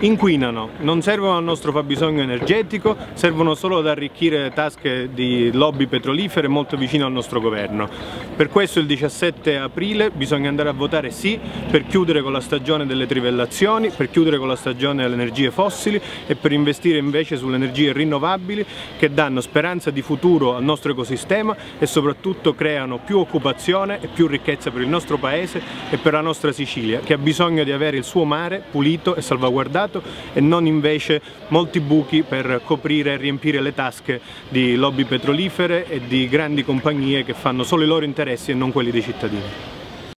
inquinano, non servono al nostro fabbisogno energetico, servono solo ad arricchire le tasche di lobby petrolifere molto vicino al nostro governo. Per questo il 17 aprile bisogna andare a votare sì per chiudere con la stagione delle trivellazioni, per chiudere con la stagione delle energie fossili e per investire invece sulle energie rinnovabili che danno speranza di futuro al nostro ecosistema e soprattutto creano più occupazione e più ricchezza per il nostro paese e per la nostra Sicilia che ha bisogno di avere il suo mare pulito e salvaguardato e non invece molti buchi per coprire e riempire le tasche di lobby petrolifere e di grandi compagnie che fanno solo i loro interessi e non quelli dei cittadini.